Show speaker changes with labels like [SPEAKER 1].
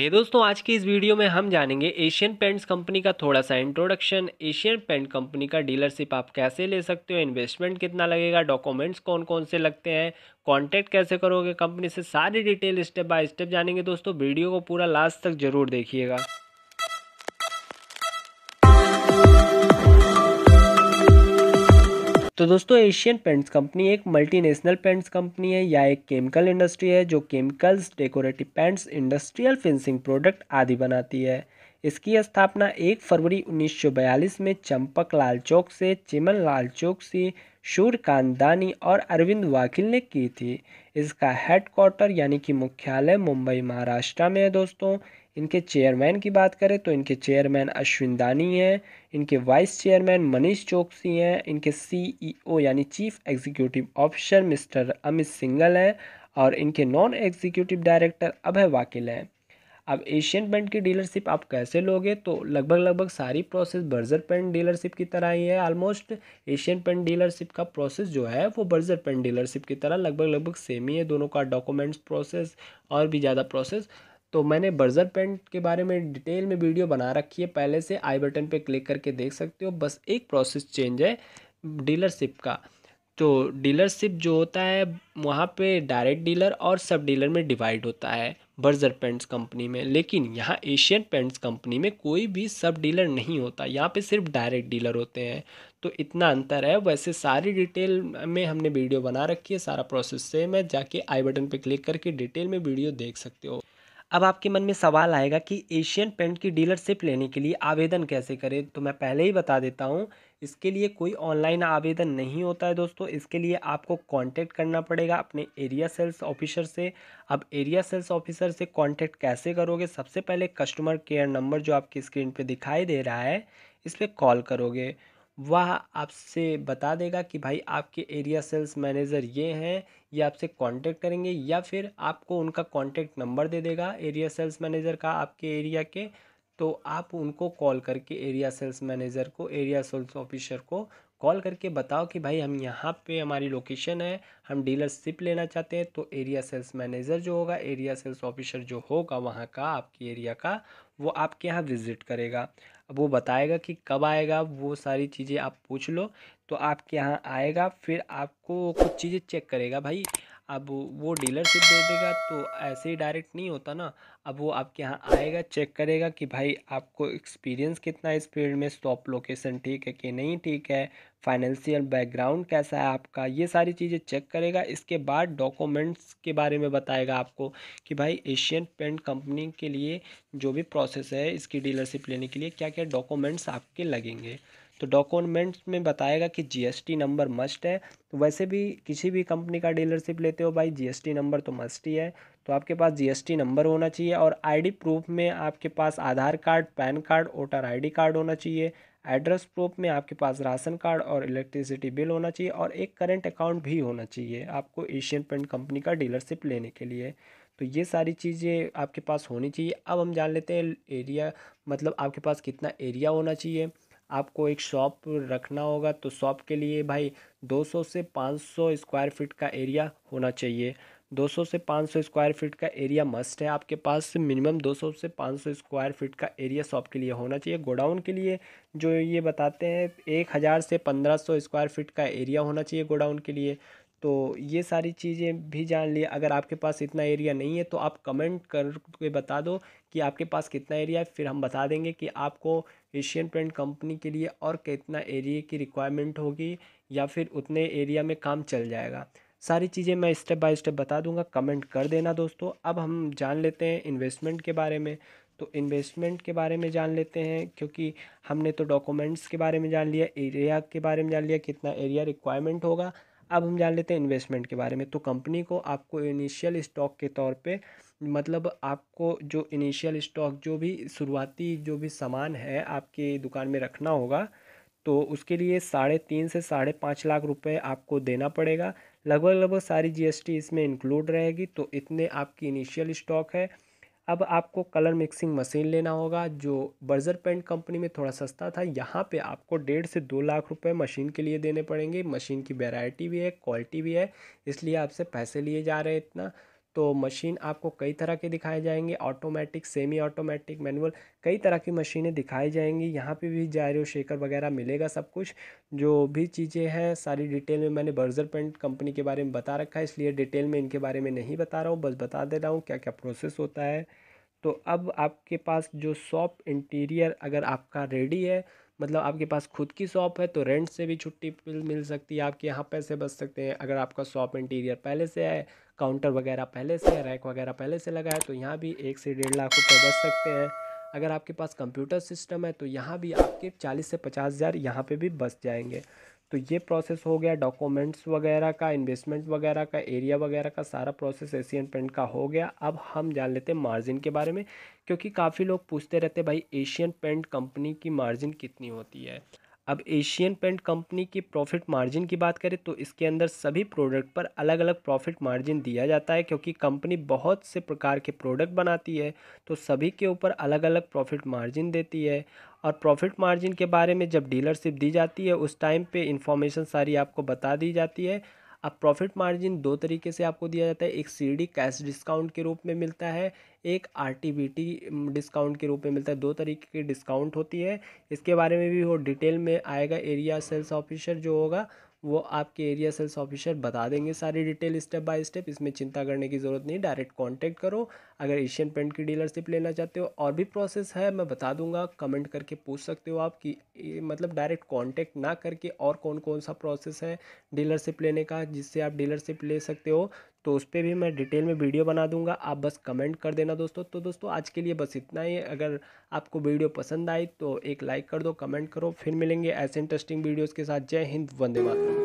[SPEAKER 1] हे hey दोस्तों, आज की इस वीडियो में हम जानेंगे एशियन पेंट्स कंपनी का थोड़ा सा इंट्रोडक्शन एशियन पेंट कंपनी का डीलरशिप आप कैसे ले सकते हो? इन्वेस्टमेंट कितना लगेगा? डॉक्यूमेंट्स कौन कौन से लगते हैं? कांटेक्ट कैसे करोगे? कंपनी से सारी डिटेल स्टेप बाय स्टेप जानेंगे दोस्तों। वीडियो को पूरा लास्ट तक ज़रूर देखिएगा। तो दोस्तों एशियन पेंट्स कंपनी एक मल्टीनेशनल पेंट्स कंपनी है या एक केमिकल इंडस्ट्री है जो chemicals decorative paints industrial finishing product आदि बनाती है। इसकी स्थापना एक फरवरी 1942 में चंपक लाल चौक से, चिमन लाल चौक से सूर्यकांत दानी और अरविंद वाकिल ने की थी। इसका हेडक्वार्टर यानी कि मुख्यालय मुंबई, महाराष्ट्र में है दोस्तों। इनके चेयरमैन की बात करें तो इनके चेयरमैन अश्विन दानी हैं, इनके वाइस चेयरमैन मनीष चौकसी हैं, इनके सीईओ यानी chief executive officer mister Amit Syngle हैं और इनके non executive director Abhay Vakil हैं। अब एशियन पेंट की डीलरशिप आप कैसे लोगे? तो लगभग लगभग सारी प्रोसेस बर्जर पेंट डीलरशिप की तरह ही है। ऑलमोस्ट एशियन पेंट डीलरशिप का प्रोसेस जो है वो बर्जर पेंट डीलरशिप की तरह लगभग लगभग सेम ही है। दोनों का डॉक्यूमेंट्स प्रोसेस और भी ज़्यादा प्रोसेस तो मैंने बर्जर पेंट के बारे में डिटेल में वीडियो बना रखी है। पहले से आई बटन पे क्लिक करके देख सकते हो। बस एक प्रोसेस चेंज है डीलरशिप का। तो डीलरशिप जो होता है, वहाँ पे डायरेक्ट डीलर और सब डीलर में डिवाइड होता है बर्जर पेंट्स कंपनी में। लेकिन यहाँ एशियन पेंट्स कंपनी में कोई भी सब डीलर नहीं होता। यहाँ पे सिर्फ़ डायरेक्ट डीलर होते हैं। तो इतना अंतर है। वैसे सारी डिटेल में हमने वीडियो बना रखी है। सारा प्रोसेस सेम है। जाके आई बटन पे क्लिक करके डिटेल में वीडियो देख सकते हो। अब आपके मन में सवाल आएगा कि एशियन पेंट की डीलरशिप लेने के लिए आवेदन कैसे करें? तो मैं पहले ही बता देता हूँ, इसके लिए कोई ऑनलाइन आवेदन नहीं होता है दोस्तों। इसके लिए आपको कांटेक्ट करना पड़ेगा अपने एरिया सेल्स ऑफिसर से। अब एरिया सेल्स ऑफिसर से कांटेक्ट कैसे करोगे? सबसे पहले कस्टमर केयर नंबर जो आपकी स्क्रीन पे दिखाई दे रहा है, इस पर कॉल करोगे। वह आपसे बता देगा कि भाई आपके एरिया सेल्स मैनेजर ये हैं, ये आपसे कांटेक्ट करेंगे या फिर आपको उनका कांटेक्ट नंबर दे देगा एरिया सेल्स मैनेजर का आपके एरिया के तो आप उनको कॉल करके एरिया सेल्स मैनेजर को एरिया सेल्स ऑफिसर को कॉल करके बताओ कि भाई हम यहाँ पे हमारी लोकेशन है, हम डीलरशिप लेना चाहते हैं तो एरिया सेल्स मैनेजर जो होगा एरिया सेल्स ऑफिसर जो होगा वहाँ का आपकी एरिया का वो आपके यहाँ विज़िट करेगा। अब वो बताएगा कि कब आएगा, वो सारी चीज़ें आप पूछ लो तो आपके यहाँ आएगा, फिर आपको कुछ चीज़ें चेक करेगा, भाई अब वो डीलरशिप दे देगा तो ऐसे ही डायरेक्ट नहीं होता ना। अब वो आपके यहाँ आएगा चेक करेगा कि भाई आपको एक्सपीरियंस कितना है इस फ़ील्ड में स्टॉप लोकेशन ठीक है कि नहीं ठीक है फाइनेंशियल बैकग्राउंड कैसा है आपका, ये सारी चीज़ें चेक करेगा। इसके बाद डॉक्यूमेंट्स के बारे में बताएगा आपको कि भाई एशियन पेंट कंपनी के लिए जो भी प्रोसेस है, इसकी डीलरशिप लेने के लिए क्या क्या डॉक्यूमेंट्स आपके लगेंगे। तो डॉक्यूमेंट्स में बताएगा कि जीएसटी नंबर मस्ट है। तो वैसे भी किसी भी कंपनी का डीलरशिप लेते हो भाई जीएसटी नंबर तो मस्ट ही है। तो आपके पास जीएसटी नंबर होना चाहिए और आईडी प्रूफ में आपके पास Aadhaar card, PAN card voter ID card होना चाहिए। एड्रेस प्रूफ में आपके पास राशन कार्ड और इलेक्ट्रिसिटी बिल होना चाहिए और एक करंट अकाउंट भी होना चाहिए आपको एशियन पेंट कंपनी का डीलरशिप लेने के लिए। तो ये सारी चीज़ें आपके पास होनी चाहिए। अब हम जान लेते हैं एरिया मतलब आपके पास कितना एरिया होना चाहिए। आपको एक शॉप रखना होगा तो शॉप के लिए भाई 200 से 500 स्क्वायर फीट का एरिया होना चाहिए। 200 से 500 स्क्वायर फीट का एरिया मस्ट है आपके पास। मिनिमम 200 से 500 स्क्वायर फीट का एरिया शॉप के लिए होना चाहिए। गोडाउन के लिए जो ये बताते हैं, एक हज़ार से पंद्रह सौ स्क्वायर फीट का एरिया होना चाहिए गोडाउन के लिए। तो ये सारी चीज़ें भी जान लिए। अगर आपके पास इतना एरिया नहीं है तो आप कमेंट करके बता दो कि आपके पास कितना एरिया है, फिर हम बता देंगे कि आपको एशियन पेंट कंपनी के लिए और कितना एरिया की रिक्वायरमेंट होगी या फिर उतने एरिया में काम चल जाएगा। सारी चीज़ें मैं स्टेप बाय स्टेप बता दूँगा, कमेंट कर देना दोस्तों। अब हम जान लेते हैं इन्वेस्टमेंट के बारे में। तो इन्वेस्टमेंट के बारे में जान लेते हैं, क्योंकि हमने तो डॉक्यूमेंट्स के बारे में जान लिया, एरिया के बारे में जान लिया, कितना एरिया रिक्वायरमेंट होगा। अब हम जान लेते हैं इन्वेस्टमेंट के बारे में। तो कंपनी को आपको इनिशियल स्टॉक के तौर पे मतलब आपको जो इनिशियल स्टॉक जो भी शुरुआती जो भी सामान है आपकी दुकान में रखना होगा तो उसके लिए साढ़े तीन से साढ़े पाँच लाख रुपए आपको देना पड़ेगा। लगभग लगभग सारी जीएसटी इसमें इंक्लूड रहेगी। तो इतने आपकी इनिशियल स्टॉक है। अब आपको कलर मिक्सिंग मशीन लेना होगा, जो बर्जर पेंट कंपनी में थोड़ा सस्ता था। यहाँ पे आपको डेढ़ से दो लाख रुपए मशीन के लिए देने पड़ेंगे। मशीन की वैरायटी भी है क्वालिटी भी है, इसलिए आपसे पैसे लिए जा रहे हैं इतना। तो मशीन आपको कई तरह के दिखाए जाएँगे ऑटोमेटिक सेमी ऑटोमेटिक मैनुअल कई तरह की मशीनें दिखाई जाएँगी। यहाँ पे भी जायरो शेकर वगैरह मिलेगा सब कुछ। जो भी चीज़ें हैं, सारी डिटेल में मैंने बर्जर पेंट कंपनी के बारे में बता रखा है, इसलिए डिटेल में इनके बारे में नहीं बता रहा हूँ, बस बता दे रहा हूँ क्या क्या प्रोसेस होता है। तो अब आपके पास जो शॉप इंटीरियर अगर आपका रेडी है मतलब आपके पास खुद की शॉप है तो रेंट से भी छुट्टी मिल सकती है, आपके यहाँ पैसे बच सकते हैं। अगर आपका शॉप इंटीरियर पहले से है, काउंटर वगैरह पहले से है, रैक वगैरह पहले से लगा है तो यहाँ भी एक से डेढ़ लाख रुपये बच सकते हैं। अगर आपके पास कंप्यूटर सिस्टम है तो यहाँ भी आपके चालीस से पचास हज़ार यहाँ पर भी बच जाएँगे। तो ये प्रोसेस हो गया डॉक्यूमेंट्स वगैरह का इन्वेस्टमेंट वगैरह का एरिया वगैरह का, सारा प्रोसेस एशियन पेंट का हो गया। अब हम जान लेते हैं मार्जिन के बारे में, क्योंकि काफ़ी लोग पूछते रहते भाई एशियन पेंट कंपनी की मार्जिन कितनी होती है? अब एशियन पेंट कंपनी की प्रॉफिट मार्जिन की बात करें तो इसके अंदर सभी प्रोडक्ट पर अलग अलग प्रॉफिट मार्जिन दिया जाता है, क्योंकि कंपनी बहुत से प्रकार के प्रोडक्ट बनाती है तो सभी के ऊपर अलग अलग प्रॉफिट मार्जिन देती है। और प्रॉफिट मार्जिन के बारे में जब डीलरशिप दी जाती है, उस टाइम पे इंफॉर्मेशन सारी आपको बता दी जाती है। अब प्रॉफिट मार्जिन दो तरीके से आपको दिया जाता है। एक सीडी कैश डिस्काउंट के रूप में मिलता है, एक R T B T discount के रूप में मिलता है। दो तरीके की डिस्काउंट होती है। इसके बारे में भी वो डिटेल में आएगा। एरिया सेल्स ऑफिसर जो होगा वो आपके एरिया सेल्स ऑफिसर बता देंगे सारी डिटेल स्टेप बाय स्टेप इसमें चिंता करने की ज़रूरत नहीं डायरेक्ट कांटेक्ट करो। अगर एशियन पेंट की डीलरशिप लेना चाहते हो, और भी प्रोसेस है, मैं बता दूँगा कमेंट करके पूछ सकते हो आप कि मतलब डायरेक्ट कांटेक्ट ना करके और कौन कौन सा प्रोसेस है डीलरशिप लेने का, जिससे आप डीलरशिप ले सकते हो। तो उस पर भी मैं डिटेल में वीडियो बना दूँगा, आप बस कमेंट कर देना दोस्तों। तो दोस्तों, आज के लिए बस इतना ही। अगर आपको वीडियो पसंद आई तो एक लाइक कर दो, कमेंट करो, फिर मिलेंगे ऐसे इंटरेस्टिंग वीडियोज़ के साथ। जय हिंद, वंदे मातरम।